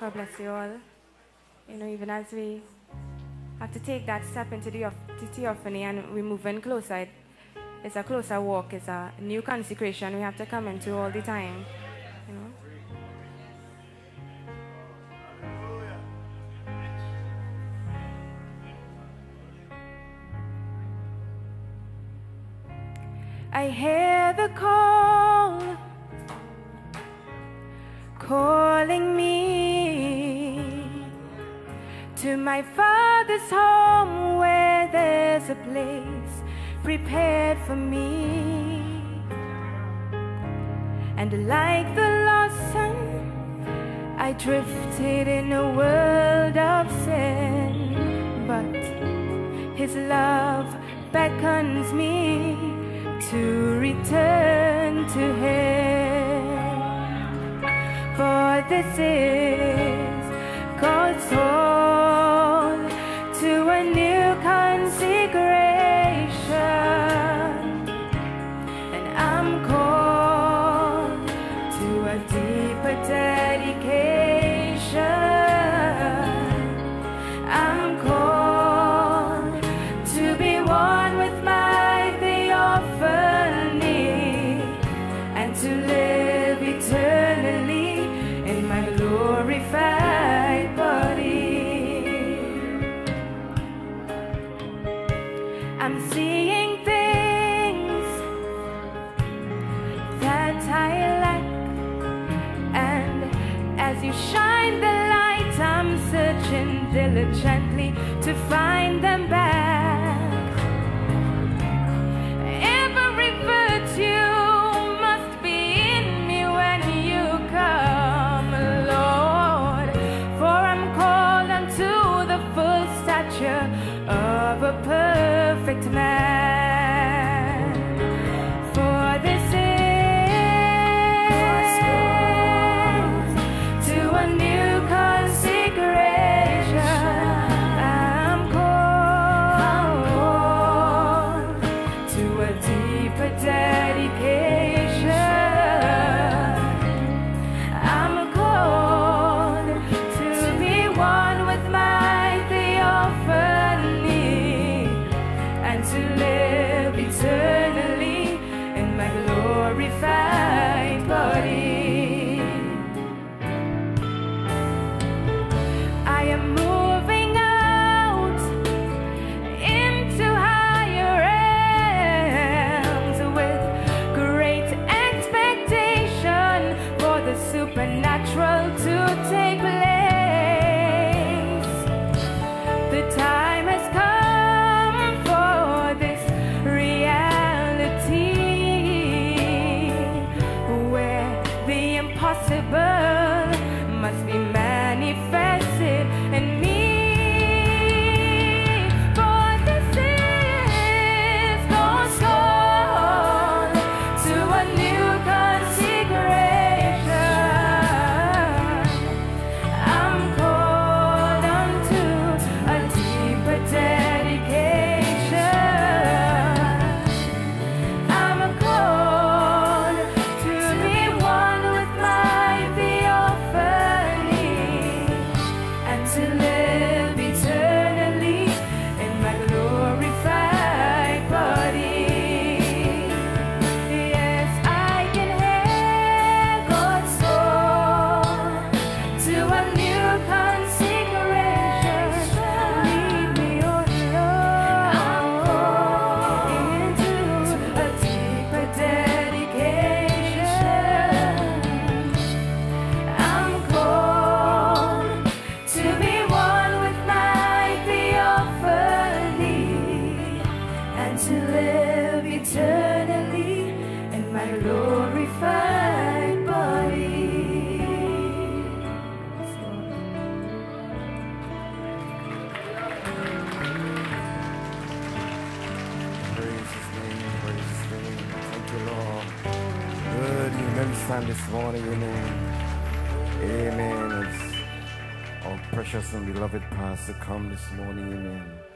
God bless you all. You know, even as we have to take that step into the the theophany and we're moving closer, it's a closer walk, it's a new consecration we have to come into all the time. You know? I hear the call calling me to my father's home where there's a place prepared for me. And like the lost son, I drifted in a world of sin, but his love beckons me to return to him. For this is God's call a deeper dedication. I'm called to be one with my theophany and to live eternally in my glorified body. I'm seeing things that I as you shine the light, I'm searching diligently stand this morning, amen. Amen. Our precious and beloved pastor come this morning, amen.